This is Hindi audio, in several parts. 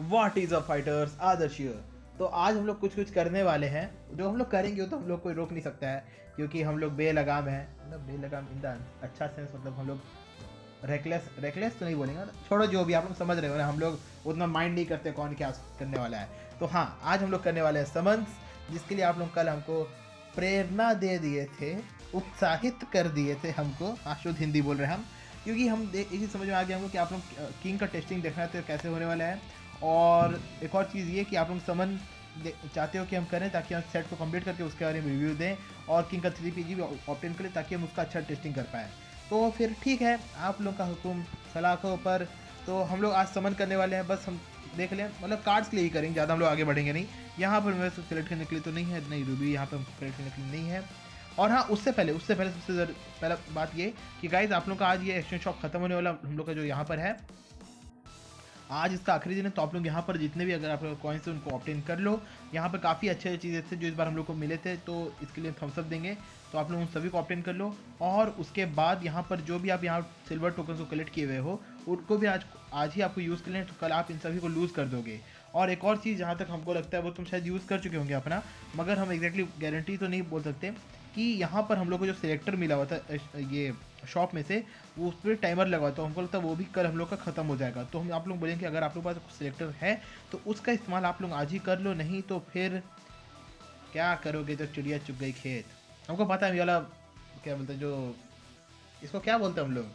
व्हाट इज़ अ फाइटर्स आदर्श तो आज हम लोग कुछ कुछ करने वाले हैं। जो हम लोग करेंगे तो हम लोग कोई रोक नहीं सकता है, क्योंकि हम लोग बेलगाम हैं। मतलब बेलगाम इन द अच्छा सेंस मतलब हम लोग रेकलेस रेकलेस तो नहीं बोलेंगे छोड़ो जो भी आप लोग समझ रहे हो ना, हम लोग उतना माइंड नहीं करते कौन क्या करने वाला है। तो हाँ आज हम लोग करने वाले हैं समन्स जिसके लिए आप लोग कल हमको प्रेरणा दे दिए थे, उत्साहित कर दिए थे हमको हाँ शुद्ध हिंदी बोल रहे हैं हम, क्योंकि हम इसी समझ में आ गया हमको कि आप लोग किंग का टेस्टिंग देखना है तो कैसे होने वाला है। और एक और चीज़ ये कि आप लोग समन चाहते हो कि हम करें ताकि हम सेट को कंप्लीट करके उसके बारे में रिव्यू दें और किंग का थ्री पी जी भी ऑप्टेन करें ताकि हम उसका अच्छा टेस्टिंग कर पाएँ। तो फिर ठीक है, आप लोग का हुक्म सलाखों पर तो हम लोग आज समन करने वाले हैं, बस हम देख लें। मतलब कार्ड्स के लिए ही करेंगे, ज़्यादा हम लोग आगे बढ़ेंगे नहीं। यहाँ पर मैं सेलेक्ट करने के लिए तो नहीं है, नहीं रूबी यहाँ पर सेलेक्ट करने के लिए नहीं है। और हाँ उससे पहले उससे पहले सबसे पहला बात ये कि गाइज़ आप लोग का आज ये एक्सचेंज शॉप खत्म होने वाला हम लोग का जो यहाँ पर है आज इसका आखिरी दिन है तो आप लोग यहाँ पर जितने भी अगर आप लोग कॉइन्स है, उनको ऑप्टेन कर लो। यहाँ पर काफ़ी अच्छे अच्छे चीज़ें थे जो इस बार हम लोग को मिले थे तो इसके लिए थम्सअप देंगे। तो आप लोग उन सभी को ऑप्टेन कर लो। और उसके बाद यहाँ पर जो भी आप यहाँ सिल्वर टोकन को कलेक्ट किए हुए हो, उनको भी आज आज ही आपको यूज़ कर लें तो कल आप इन सभी को लूज़ कर दोगे। और एक और चीज़ जहाँ तक हमको लगता है, वो तुम शायद यूज़ कर चुके होंगे अपना, मगर हम एग्जैक्टली गारंटी तो नहीं बोल सकते। कि यहाँ पर हम लोग को जो सिलेक्टर मिला हुआ था ये शॉप में से, वो उस पर टाइमर लगा तो हमको लगता है वो भी कल हम लोग का ख़त्म हो जाएगा। तो हम, आप लोग बोलेंगे अगर आप लोग पास सिलेक्टर है तो उसका इस्तेमाल आप लोग आज ही कर लो, नहीं तो फिर क्या करोगे? तो चिड़िया चुग गई खेत। हमको पता है वाला क्या बोलते हैं, जो इसको क्या बोलते हैं हम लोग?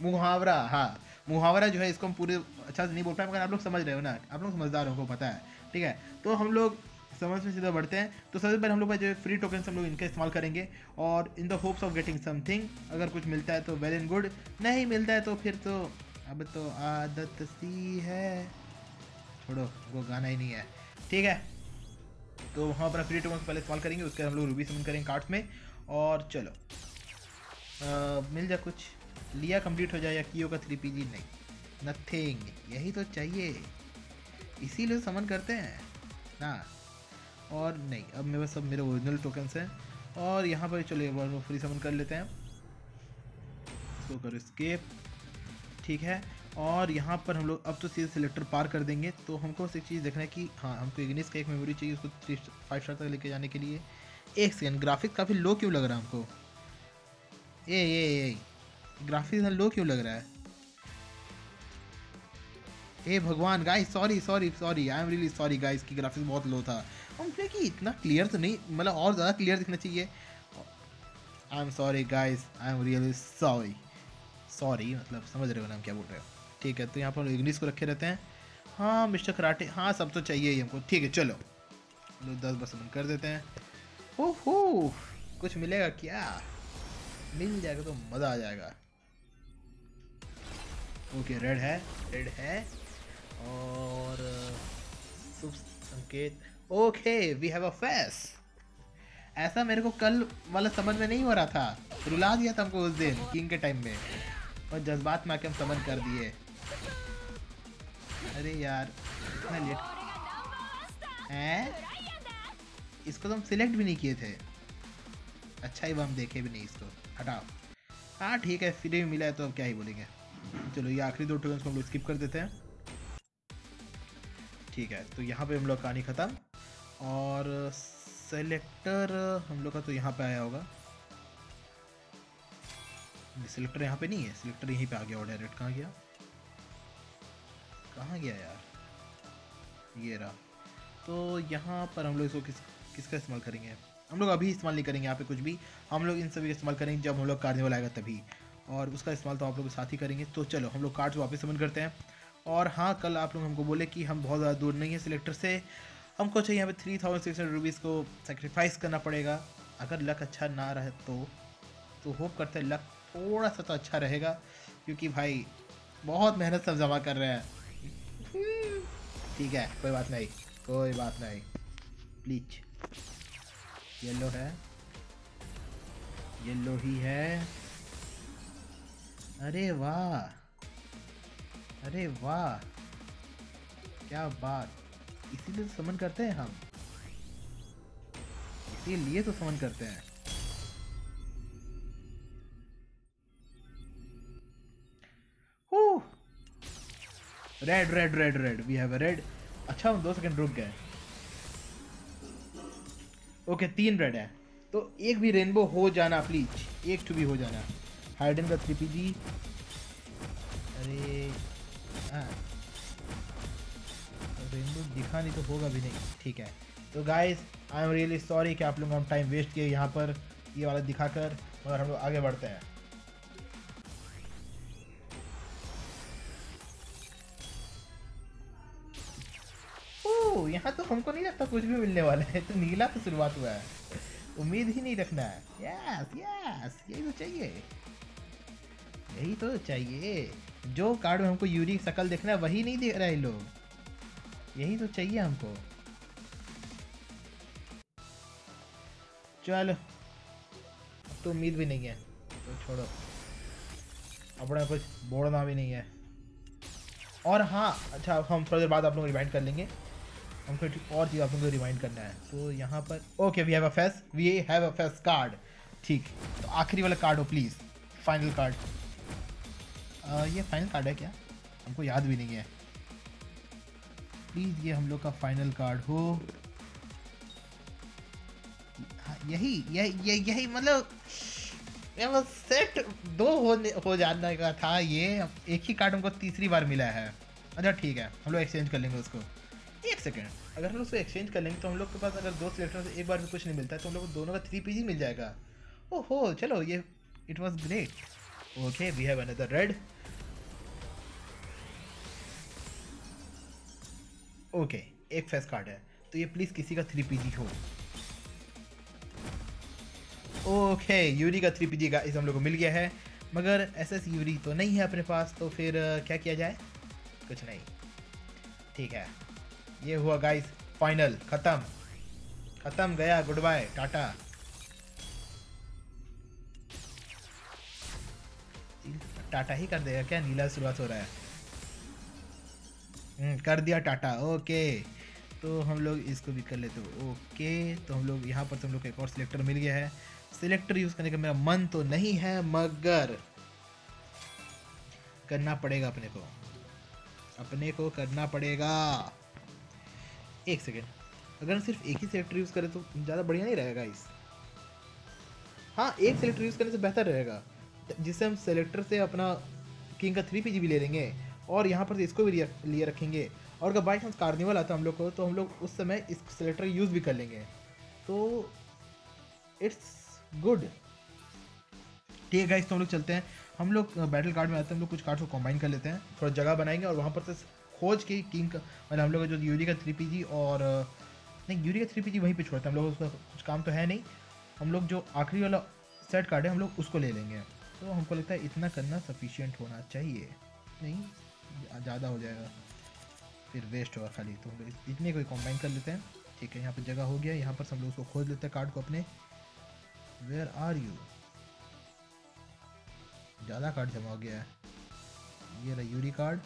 मुहावरा हाँ। मुहावरा जो है, इसको हम पूरे अच्छा से नहीं बोल पाए, मगर आप लोग समझ रहे हो ना। आप लोग समझदार हो पता है। ठीक है? तो हम लोग समझ में सीधा बढ़ते हैं। तो सबसे पहले हम लोग जो फ्री टोकन हम लोग इनका इस्तेमाल करेंगे और in the hopes of getting something अगर कुछ मिलता है तो वेल एंड गुड नहीं मिलता है तो फिर तो अब तो आदत सी है। छोड़ो वो गाना ही नहीं है। ठीक है? तो वहाँ अपना फ्री टोकन पहले इस्तेमाल करेंगे उसके हम लोग रूबी समन करेंगे कार्ड्स में। और चलो आ, मिल जाए कुछ। लिया कंप्लीट हो जाए या कियो का थ्री पी जी नहीं। नथिंग यही तो चाहिए। इसीलिए समन करते हैं। ना। और नहीं, अब मेरे पास सब मेरे ओरिजिनल टोकन्स हैं। और यहाँ पर चलो एक बार फ्री समन कर लेते हैं। इसको करो स्केप ठीक है। और यहाँ पर हम लोग अब तो सीधे सिलेक्टर पार कर देंगे। तो हमको एक चीज़ देखना है कि हाँ हमको इग्निस का एक मेमोरी चाहिए उसको थ्री फाइव स्टार तक लेके जाने के लिए। एक सेकेंड ग्राफिक्स काफ़ी लो क्यों लग रहा है हमको? ए ए ए ग्राफिक्स लो क्यों लग रहा है? ए, भगवान guys sorry sorry sorry I am really sorry guys की ग्राफिक्स बहुत लो था। हम कि इतना क्लियर तो नहीं मतलब और ज़्यादा क्लियर दिखना चाहिए। I am sorry guys I am really sorry sorry मतलब समझ रहे हो ना हम क्या बोल रहे हो। ठीक है तो यहाँ पर हम इंग्लिश को रखे रहते हैं। हाँ मिस्टर कराटे हाँ सब तो चाहिए ही हमको। ठीक है, चलो। लो, दस बस बंद कर देते हैं। ओहो, कुछ मिलेगा क्या? मिल जाएगा तो मज़ा आ जाएगा। ओके रेड है रेड है। और, शुभ संकेत। Okay we have a face ऐसा मेरे को कल वाला समझ में नहीं हो रहा था। रुला दिया था हमको उस दिन किंग के टाइम में। और जज्बात में आके हम समझ कर दिए। अरे यार, इतना लेट हैं? इसको तो हम सिलेक्ट भी नहीं किए थे। अच्छा ही हम देखे भी नहीं इसको। हटाओ। हाँ ठीक है फ्री मिला है तो अब क्या ही बोलेंगे। चलो, ये आखिरी दो टोकन को हम लोग स्किप कर देते हैं। ठीक है तो यहाँ पे हम लोग कहानी ख़त्म। और सेलेक्टर हम लोग का तो यहाँ पे आया होगा। सिलेक्टर यहाँ पे नहीं है। सिलेक्टर यहीं पे आ गया डायरेक्ट कहाँ गया? कहाँ गया यार? ये रहा। तो यहाँ पर हम लोग इसको किस, किसका इस्तेमाल करेंगे? हम लोग अभी इस्तेमाल नहीं करेंगे यहाँ पे कुछ भी। हम लोग इन सभी का इस्तेमाल करेंगे जब हम लोग कार्निवल आएगा तभी। और उसका इस्तेमाल तो आप लोग साथ ही करेंगे। तो चलो, हम लोग कार्ड्स वापस समझ करते हैं। और हाँ कल आप लोग हमको बोले कि हम बहुत ज़्यादा दूर नहीं है सिलेक्टर से। हमको चाहिए यहाँ पे three thousand six hundred rupees को सेक्रीफाइस करना पड़ेगा। अगर लक अच्छा ना रहे तो तो होप करते हैं लक थोड़ा सा तो अच्छा रहेगा, क्योंकि भाई, बहुत मेहनत सब जमा कर रहे हैं। ठीक है, कोई बात नहीं, कोई बात नहीं। प्लीज़ येलो है। येलो ही है। अरे वाह। अरे वाह। क्या बात। इसीलिए तो समन करते हैं हम। इसीलिए तो समन करते हैं। Red red red red we have red अच्छा हम दो सेकंड रुक गए। ओके तीन रेड है। तो एक भी रेनबो हो जाना प्लीज़ एक टू भी हो जाना। हाइडन का थ्री पी जी अरे हाँ। रेनबो दिखा नहीं तो होगा भी नहीं, ठीक है। तो guys I am really sorry कि आप लोगों हम टाइम वेस्ट किए यहाँ पर ये वाला दिखाकर मगर हम लोग आगे बढ़ते हैं। यहाँ तो हमको नहीं लगता कुछ भी मिलने वाला है तो नीला तो शुरुआत हुआ है। उम्मीद ही नहीं रखना है। यस यस यही तो चाहिए। यही तो चाहिए। जो कार्ड में हमको यूरी शकल देखना है, वही नहीं देख रहे लोग। यही तो चाहिए हमको चलो तो उम्मीद भी नहीं है तो छोड़ो अपना कुछ बोलना भी नहीं है और हाँ अच्छा हम थोड़ी देर बाद आप लोग रिमाइंड कर लेंगे हमको एक और चीज़ आप लोगों को रिमाइंड करना है तो यहाँ पर okay we have a face we have a face card ठीक तो आखिरी वाला कार्ड हो प्लीज़ फाइनल कार्ड आ, ये फाइनल कार्ड है क्या? हमको याद भी नहीं है। प्लीज़ ये हम लोग का फाइनल कार्ड हो। हाँ, यही यही यही मतलब सेट दो होने हो जाने का था ये। एक ही कार्ड हमको तीसरी बार मिला है। अच्छा ठीक है हम लोग एक्सचेंज कर लेंगे उसको। एक सेकेंड अगर हम लोग उसको एक्सचेंज कर लेंगे तो हम लोग के पास अगर दो सिलेक्टर से एक बार भी कुछ नहीं मिलता है तो हम लोग को दोनों का थ्री पीजी मिल जाएगा। ओहो चलो ये it was great okay we have another red okay, एक फेस कार्ड है। तो ये प्लीज़ किसी का थ्री पीजी हो। ओके, यूरी का थ्री पीजी का इस हम लोग को मिल गया है। मगर एस एस यूरी तो नहीं है अपने पास तो फिर क्या किया जाए? कुछ नहीं। ठीक है। ये हुआ गाइस फाइनल खत्म। खत्म गया गुड बाय टाटा। टाटा ही कर देगा क्या? नीला शुरुआत हो रहा है। कर दिया टाटा, ओके। तो हम लोग इसको भी कर लेते हो, ओके। तो हम लोग यहाँ पर तो हम लोग को एक और सिलेक्टर मिल गया है। सिलेक्टर यूज़ करने का मेरा मन तो नहीं है, मगर करना पड़ेगा अपने को। अपने को करना पड़ेगा। एक सेकेंड अगर हम सिर्फ़ एक ही सिलेक्टर यूज़ करें तो ज़्यादा बढ़िया नहीं रहेगा इस। हाँ एक सिलेक्टर यूज़ करने से बेहतर रहेगा। जिससे हम सेलेक्टर से अपना किंग का थ्री पी जी भी ले लेंगे। और यहाँ पर इसको भी लिए रखेंगे। और अगर बाई चांस कार्निवल आता हम लोग को तो हम लोग उस समय इस सेलेक्टर यूज़ भी कर लेंगे। तो इट्स गुड ठीक है गाइस तो हम लोग चलते हैं। हम लोग बैटल कार्ड में आते हैं, हम लोग कुछ कार्ड्स को कंबाइन कर लेते हैं। थोड़ा जगह बनाएँगे और वहाँ पर से खोज के किंग मतलब हम लोग जो यूरी का थ्री पी और नहीं यूरी का थ्री पी वहीं पर छोड़ते हैं। हम लोग उसका कुछ काम तो है नहीं। हम लोग जो आखिरी वाला सेट कार्ड है, हम लोग उसको ले लेंगे। तो हमको लगता है इतना करना सफिशियंट होना चाहिए। नहीं? ज़्यादा हो जाएगा। फिर वेस्ट होगा खाली। तो इतने को कॉम्बाइन कर लेते हैं। ठीक है, यहाँ पर जगह हो गया। यहाँ पर हम लोग उसको खोज लेते हैं कार्ड को अपने। वेयर आर यू ज़्यादा कार्ड जमा हो गया है। ये रहा यूरी कार्ड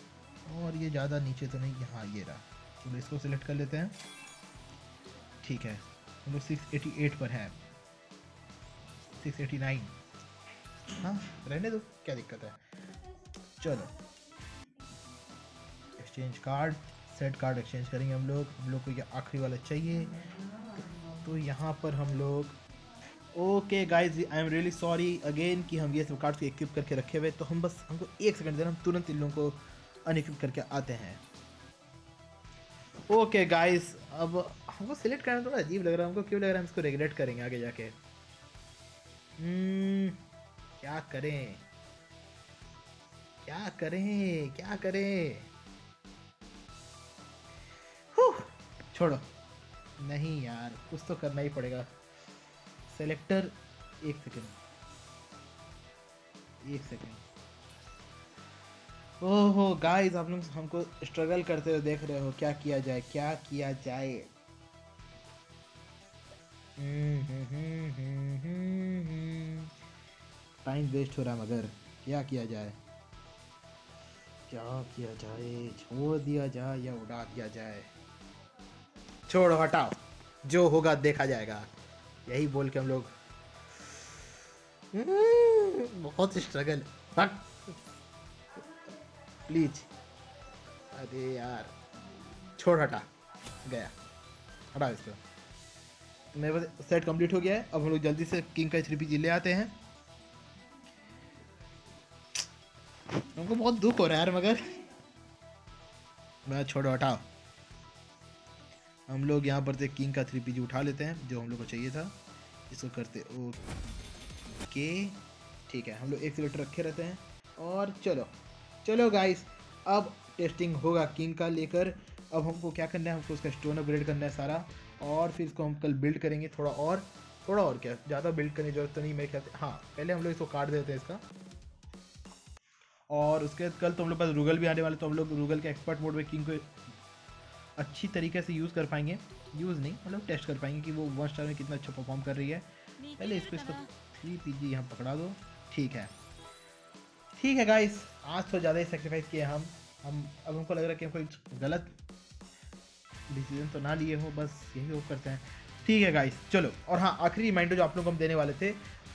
और ये ज़्यादा नीचे तो नहीं, यहाँ ये रहा। चलो इसको सिलेक्ट कर लेते हैं। ठीक है। हम लोग सिक्स एटी एट पर है। सिक्स एटी नाइन हाँ रहने दो। क्या दिक्कत है? चलो। Exchange card set card exchange करेंगे हम लोग। हम लोग को ये आखिरी वाला चाहिए। तो यहाँ पर हम लोग okay guys I am really sorry again कि हम ये सब कार्ड्स को इक्विप करके रखे हुए तो हम बस हमको एक सेकंड देना हम तुरंत इन लोगों को अनइक्विप करके आते हैं। ओके गाइस अब हमको सिलेक्ट करना थोड़ा अजीब लग रहा है। हमको क्यों लग रहा है हम इसको रेगुलेट करेंगे आगे जाके? Hmm, क्या करें? क्या करें? क्या करें? छोड़ो। नहीं यार, कुछ तो करना ही पड़ेगा। सेलेक्टर एक सेकेंड एक सेकेंड ओहो गाइस आप लोग हमको स्ट्रगल करते हुए देख रहे हो। क्या किया जाए? क्या किया जाए? टाइम वेस्ट हो रहा मगर। क्या किया जाए? क्या किया जाए? छोड़ दिया जाए या उड़ा दिया जाए? छोड़ो हटाओ। जो होगा देखा जाएगा। यही बोल के हम लोग हम्म, बहुत स्ट्रगल प्लीज़ अरे यार छोड़ हटा। गया। हटाओ इसको। मेरे पास सेट कंप्लीट हो गया है। अब हम लोग जल्दी से किंग का थ्री पी ले आते हैं। हमको बहुत दुख हो रहा है यार मगर। मैं छोड़ो हटाओ। हम लोग यहाँ पर से किंग का थ्री पीजी उठा लेते हैं, जो हम लोग को चाहिए था। इसको करते, ओके, ठीक है, हम लोग एक सिलेक्टर रखे रहते हैं। और चलो चलो गाइस अब टेस्टिंग होगा किंग का लेकर। अब हमको क्या करना है, हमको उसका स्टोन अपग्रेड करना है सारा। और फिर इसको हम कल बिल्ड करेंगे थोड़ा और थोड़ा और क्या, ज़्यादा बिल्ड करने की ज़रूरत तो नहीं, मेरे ख्याल से। हाँ पहले हम लोग इसको काट देते हैं इसका। और उसके बाद कल तो हम लोग पास रूगल भी आने वाले तो हम लोग रूगल के एक्सपर्ट मोड में किंग को अच्छी तरीके से यूज़ कर पाएँगे। यूज़ नहीं मतलब टेस्ट कर पाएँगे कि वो वन स्टार में कितना अच्छा परफॉर्म कर रही है। पहले इसको इसको थ्री पी जी यहाँ पकड़ा दो। ठीक है। ठीक है गाइस आज तो ज़्यादा ही सेक्रीफाइस किए हम। हम अब हमको लग रहा है कि हम कोई गलत डिसीज़न तो ना लिए हो बस यही वो करते हैं। ठीक है गाइस चलो। और हाँ आखिरी रिमाइंडर जो आप लोग को हम देने वाले थे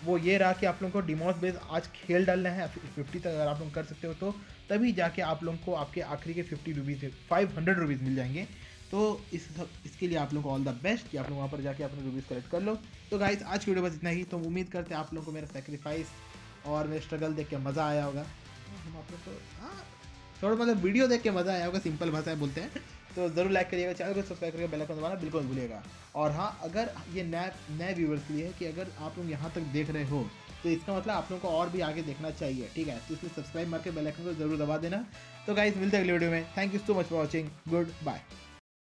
वो ये रहा कि आप लोगों को डिमोस बेस आज खेल डालना है फिफ्टी तक अगर आप लोग कर सकते हो तो तभी जाके आप लोगों को आपके आखिरी के fifty rupees five hundred rupees मिल जाएँगे। तो इस इसके लिए आप लोग को ऑल द बेस्ट कि आप लोग वहाँ पर जाके अपने रुपीज़ कलेक्ट कर लो। तो गाइज़ आज की वीडियो बस इतना ही। तो उम्मीद करते हैं आप लोग को मेरा सेक्रीफाइस और मेरा स्ट्रगल देख के मज़ा आया होगा। हम आप लोग को हाँ। थोड़ा मतलब वीडियो देख के मज़ा आया होगा सिंपल भाषा है बोलते हैं। तो ज़रूर लाइक करिएगा, चैनल को सब्सक्राइब करके बेल आइकन दबाना बिल्कुल भूलिएगा। और हाँ अगर ये नए नए व्यूवर्स के लिए है कि अगर आप लोग यहाँ तक देख रहे हो तो इसका मतलब आप लोगों को और भी आगे देखना चाहिए, ठीक है? तो इसलिए सब्सक्राइब मार के बेल आइकन को ज़रूर दबा देना। तो गाइज़ मिलते हैं अगले वीडियो में। Thank you so much for watching good bye